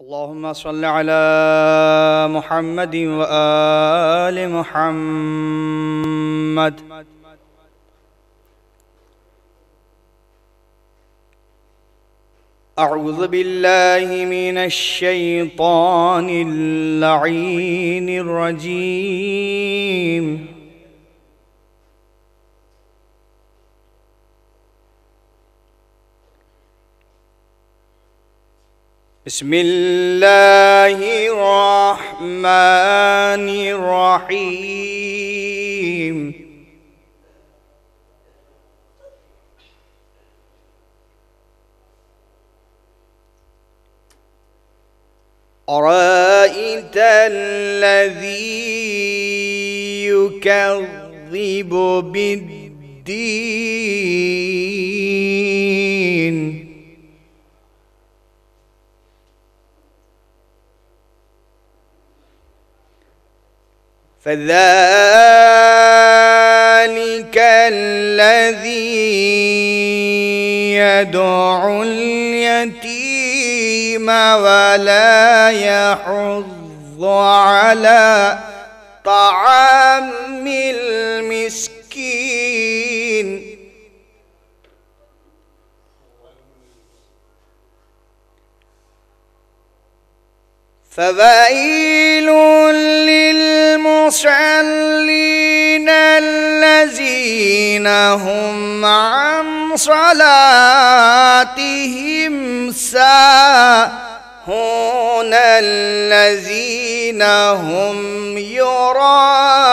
اللهم صل على محمد وآل محمد. أعوذ بالله من الشيطان اللعين الرجيم. بسم الله الرحمن الرحيم. أرأيت الذي يكذب بالدين؟ فذلك الذي يدعو اليتيم ولا يحض على طعام المسكين. فويل للمصلين الذين هم عن صلاتهم ساهون الذين هم يراءون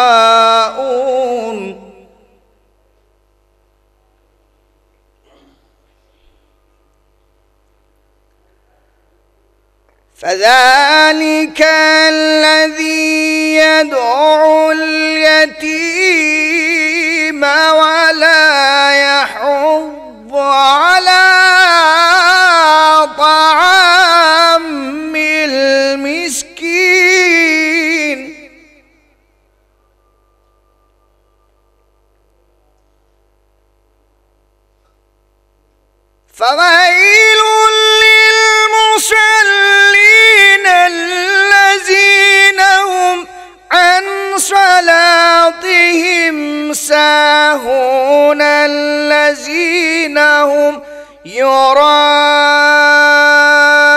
فذلك الذي يدعو اليتيم ولا يحض على طعام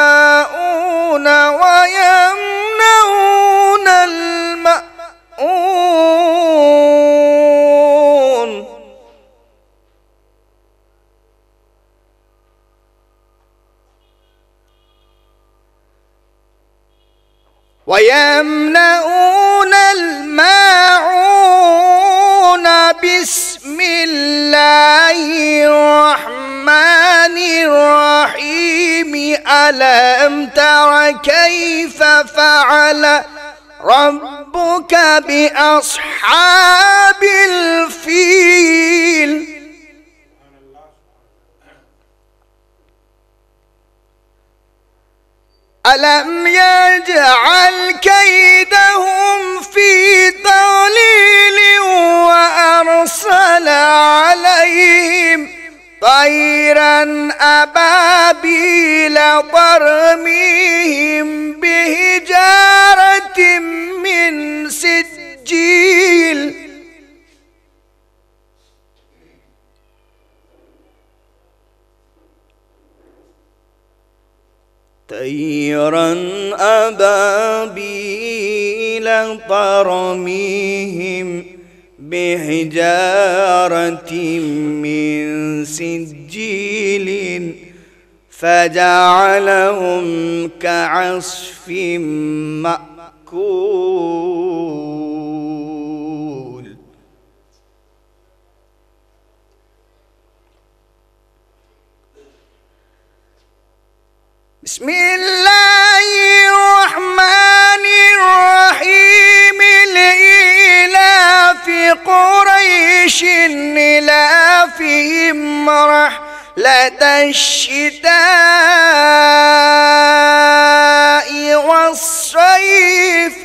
يراءون ويمنعون المأمون ويمنعون الرحيم ألم تر كيف فعل ربك بأصحاب الفيل؟ ألم يجعل طيرا أبابيل ترميهم بحجارة من سجيل. طيرا أبابيل ترميهم بحجارة من سجيل فجعلهم كعصف مأكول. بسم الله رحلة الشتاء والصيف.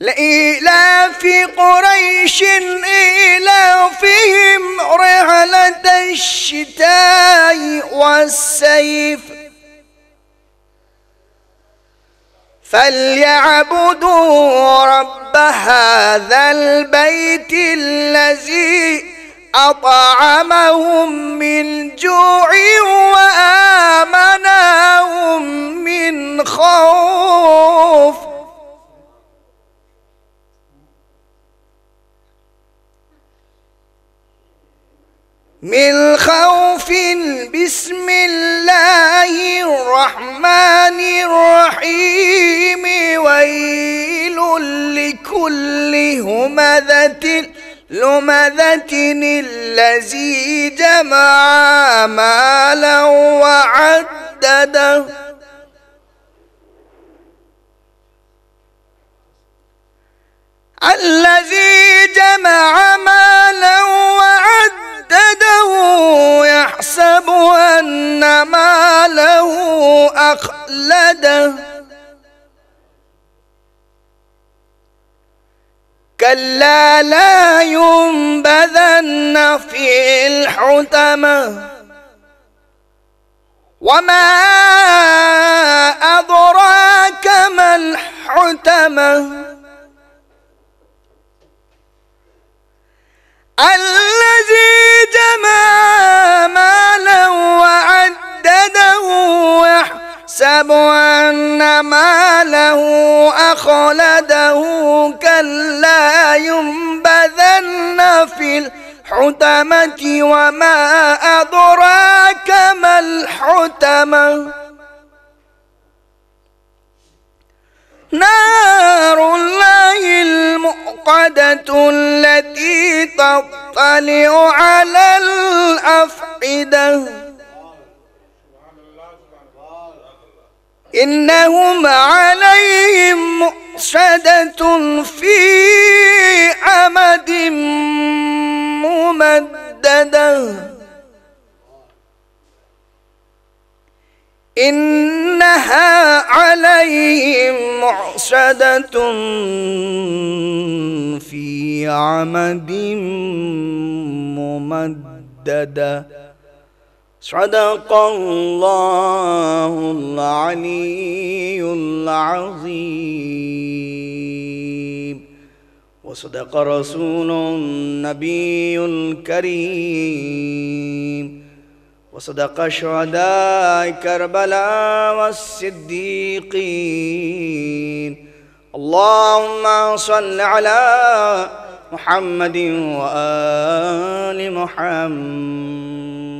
لإيلاف قريش إيلافهم رحلة الشتاء والسيف فليعبدوا رب هذا البيت الذي أطعمهم من جوع وآمنهم من خوف. من خوف بسم الله الرحمن الرحيم. ويل لكل همذة لمذة الذي جمع مالا وعدده الذي جمع مالا وعدده عدده يحسب أن ماله أخلده كلا لا ينبذن في الحتمة وما أدراك ما الحتمة الذي جمع مالا وعدده يحسب أن ماله أخلده كلا ينبذن في الحتمة وما أدراك ما الحتمة. نار الله المؤقدة التي تطلع على الأفئدة. إنهم عليهم مؤشدة في أمد ممدده. إنها عليهم معصدة في عمد ممددة. صدق الله العلي العظيم. وصدق رسول النبي الكريم. وصدق شهداء كربلاء والصديقين. اللهم صل على محمد وآل محمد.